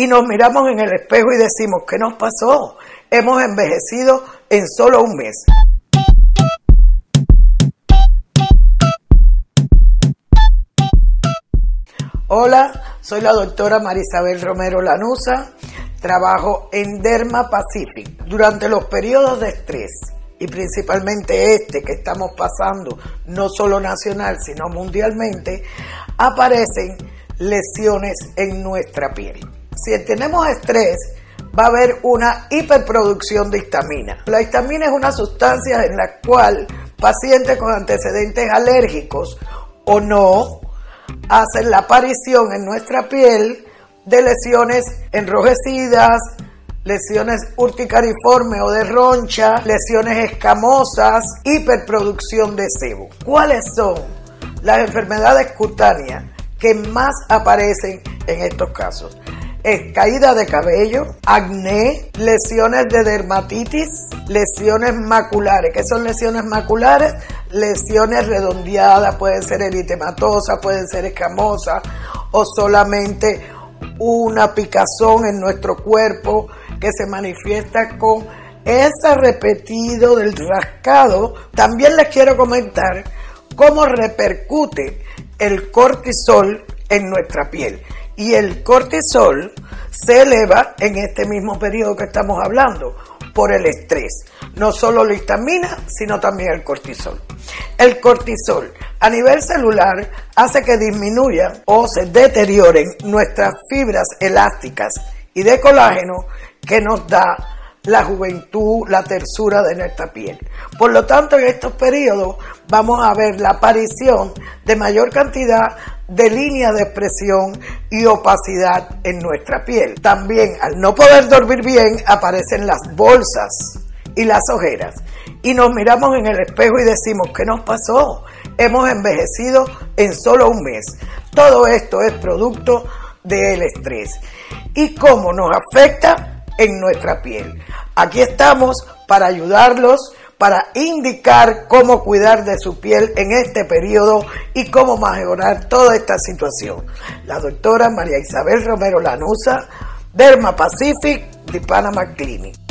y nos miramos en el espejo y decimos, ¿qué nos pasó? Hemos envejecido en solo un mes. Hola, soy la doctora Marisabel Romero Lanusa, trabajo en Derma Pacific. Durante los periodos de estrés, y principalmente este que estamos pasando, no solo nacional, sino mundialmente, aparecen lesiones en nuestra piel. Si tenemos estrés, va a haber una hiperproducción de histamina. La histamina es una sustancia en la cual pacientes con antecedentes alérgicos o no hacen la aparición en nuestra piel de lesiones enrojecidas, lesiones urticariformes o de roncha, lesiones escamosas, hiperproducción de sebo. ¿Cuáles son las enfermedades cutáneas que más aparecen en estos casos? Es caída de cabello, acné, lesiones de dermatitis, lesiones maculares. ¿Qué son lesiones maculares? Lesiones redondeadas, pueden ser eritematosas, pueden ser escamosas o solamente una picazón en nuestro cuerpo que se manifiesta con ese repetido del rascado. También les quiero comentar cómo repercute el cortisol en nuestra piel. Y el cortisol se eleva en este mismo periodo que estamos hablando por el estrés. No solo la histamina, sino también el cortisol. El cortisol a nivel celular hace que disminuyan o se deterioren nuestras fibras elásticas y de colágeno que nos da la juventud, la tersura de nuestra piel. Por lo tanto, en estos periodos vamos a ver la aparición de mayor cantidad de líneas de expresión y opacidad en nuestra piel. También, al no poder dormir bien, aparecen las bolsas y las ojeras. Y nos miramos en el espejo y decimos, ¿qué nos pasó? Hemos envejecido en solo un mes. Todo esto es producto del estrés. ¿Y cómo nos afecta? en nuestra piel. Aquí estamos para ayudarlos, para indicar cómo cuidar de su piel en este periodo y cómo mejorar toda esta situación. La doctora María Isabel Romero Lanusa, Derma Pacific de Panama Clinic.